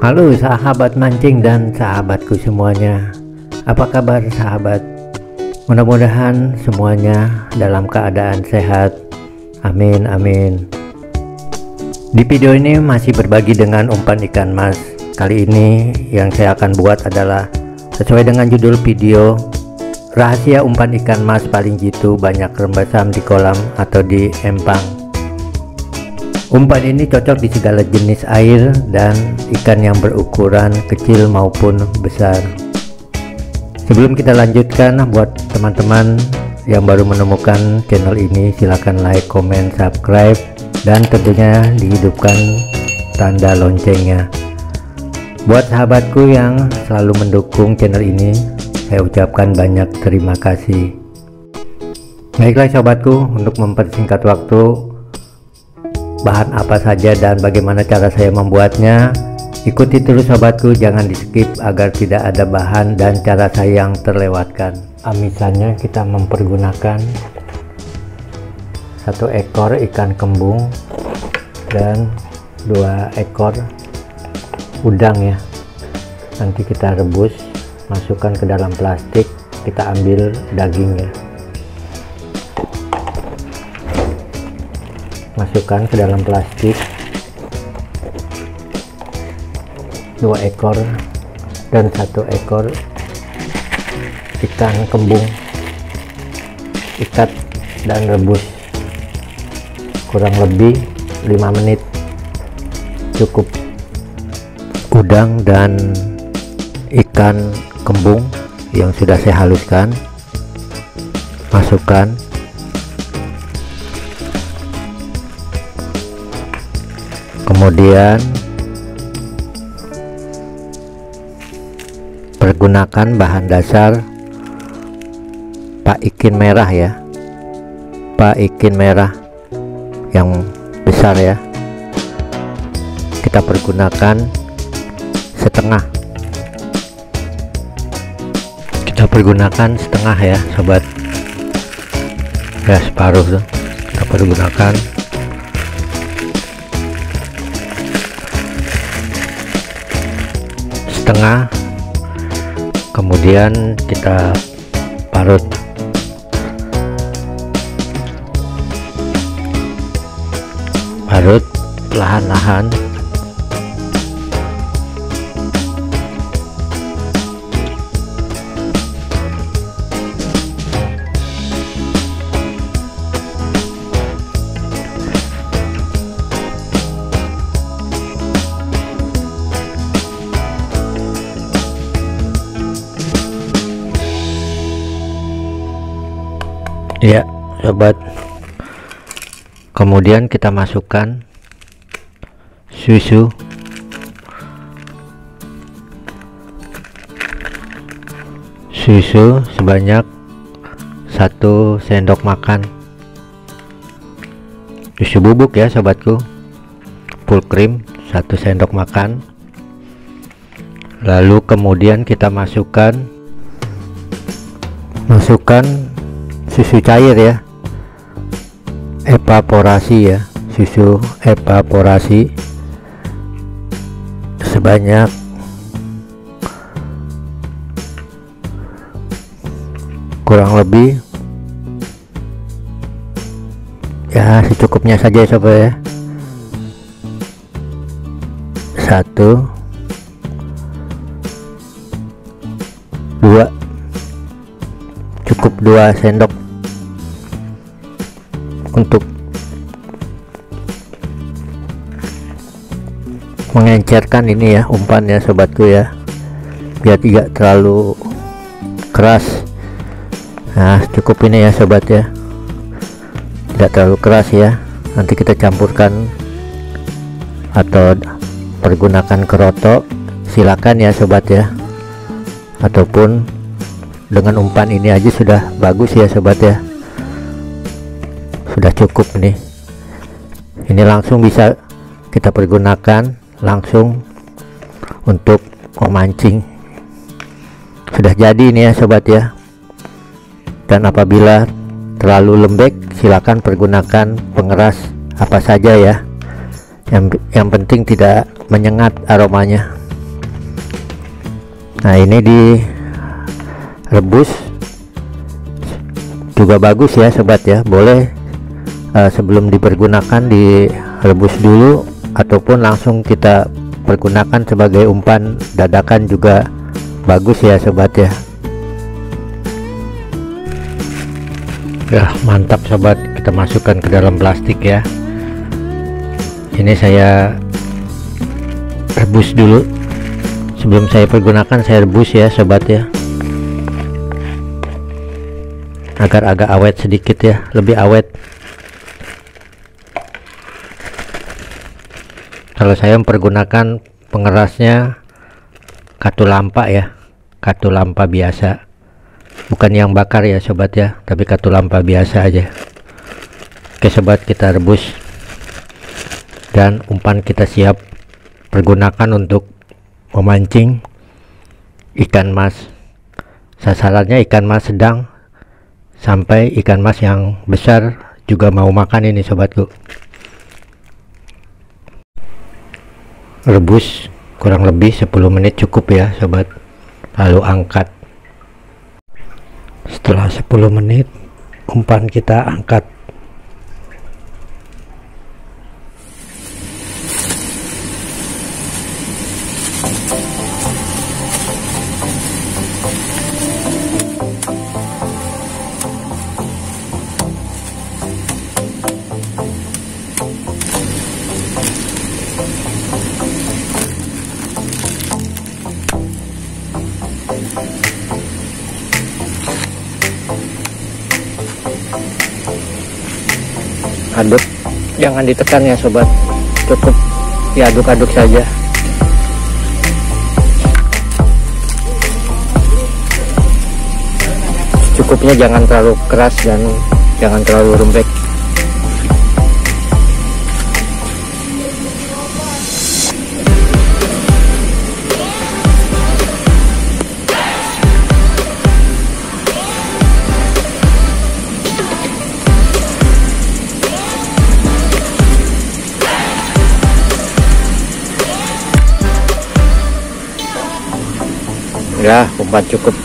Halo sahabat mancing dan sahabatku semuanya. Apa kabar sahabat? Mudah-mudahan semuanya dalam keadaan sehat. Amin amin. Di video ini masih berbagi dengan umpan ikan mas. Kali ini yang saya akan buat adalah Sesuai dengan judul video Rahasia umpan ikan mas paling jitu banyak rembesam di kolam atau di empang Umpan ini cocok di segala jenis air dan ikan yang berukuran kecil maupun besar. Sebelum kita lanjutkan, buat teman-teman yang baru menemukan channel ini, silahkan like, comment, subscribe, dan tentunya dihidupkan tanda loncengnya. Buat sahabatku yang selalu mendukung channel ini, saya ucapkan banyak terima kasih. Baiklah sahabatku, untuk mempersingkat waktu, bahan apa saja dan bagaimana cara saya membuatnya. Ikuti terus sobatku jangan di skip agar tidak ada bahan dan cara saya yang terlewatkan. Amisannya kita mempergunakan satu ekor ikan kembung dan dua ekor udang ya. Nanti kita rebus masukkan ke dalam plastik kita ambil dagingnya masukkan ke dalam plastik. Dua ekor dan satu ekor ikan kembung ikat dan rebus. Kurang lebih 5 menit cukup. Udang dan ikan kembung yang sudah saya haluskan masukkan kemudian pergunakan bahan dasar pak ikin merah ya. Pak ikin merah yang besar ya. Kita pergunakan setengah. Kita pergunakan setengah ya sobat. Ya separuh tuh. Kita pergunakan setengah kemudian kita parut. Parut lahan-lahan ya sobat. Kemudian kita masukkan susu. Susu sebanyak satu sendok makan. Susu bubuk ya sobatku. Full cream satu sendok makan. Lalu kemudian kita masukkan masukkan susu cair ya. Evaporasi ya susu evaporasi. Sebanyak kurang lebih ya secukupnya saja sobat ya. Satu dua cukup dua sendok untuk mengencerkan ini ya umpan ya sobatku ya. Biar tidak terlalu keras. Nah cukup ini ya sobat ya. Tidak terlalu keras ya. Nanti kita campurkan atau pergunakan kerotok. Silakan ya sobat ya. Ataupun dengan umpan ini aja sudah bagus ya sobat ya sudah cukup nih. Ini langsung bisa kita pergunakan langsung untuk memancing. Sudah jadi ini ya sobat ya. Dan apabila terlalu lembek silakan pergunakan pengeras apa saja ya. Yang, yang penting tidak menyengat aromanya. Nah ini direbus. Juga bagus ya sobat ya. Boleh uh, sebelum dipergunakan direbus dulu ataupun langsung kita pergunakan sebagai umpan dadakan juga bagus ya sobat ya. Ya mantap sobat. Kita masukkan ke dalam plastik ya. Ini saya rebus dulu. Sebelum saya pergunakan saya rebus ya sobat ya. Agar agak awet sedikit ya lebih awet kalau saya mempergunakan pengerasnya katulampa ya katulampa biasa. Bukan yang bakar ya sobat ya tapi katulampa biasa aja. Oke sobat kita rebus. Dan umpan kita siap pergunakan untuk memancing ikan mas. Sasarannya ikan mas sedang sampai ikan mas yang besar juga mau makan ini sobatku rebus kurang lebih 10 menit cukup ya sobat. Lalu angkat. Setelah 10 menit umpan kita angkat aduk. Jangan ditekan ya sobat. Cukup diaduk-aduk saja. Cukupnya jangan terlalu keras dan jangan terlalu lembek ya umpan cukup